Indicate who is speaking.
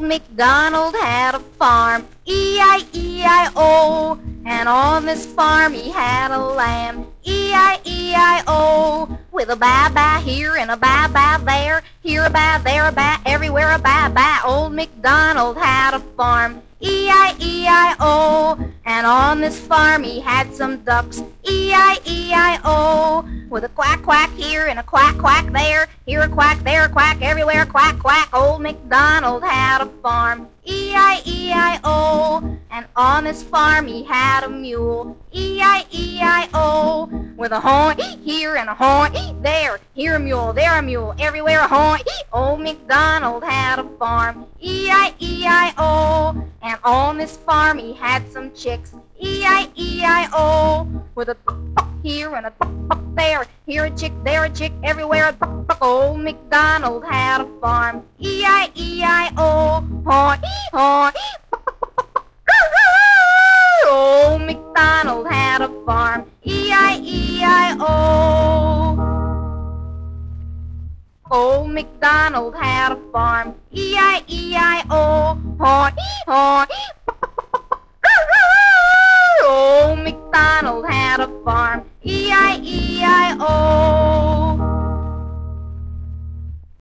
Speaker 1: MacDonald had a farm, E-I-E-I-O. And on this farm he had a lamb, E-I-E-I-O. With a baa-baa here and a baa-baa there, here a baa, there a baa, everywhere a baa-baa. Old MacDonald had a farm, E-I-E-I-O. And on this farm he had some ducks, E-I-E-I-O. With a quack quack here and a quack quack there, here a quack, there a quack, everywhere quack quack. Old MacDonald had a farm, E-I-E-I-O. And on this farm he had a mule, E-I-E-I-O. With a horn here and a horn there, here a mule, there a mule, everywhere a horn. Old MacDonald had a farm, E-I-E-I-O. And on this farm he had some chicks, E-I-E-I-O. With a here and a there, here a chick, there a chick, everywhere a Old MacDonald had a farm, E-I-E-I-O. Horn, horn, Old MacDonald had a farm, E-I-E-I-O. Old MacDonald had a farm, E-I-E-I-O. Horn, horn, Old MacDonald farm. E-I-E-I-O.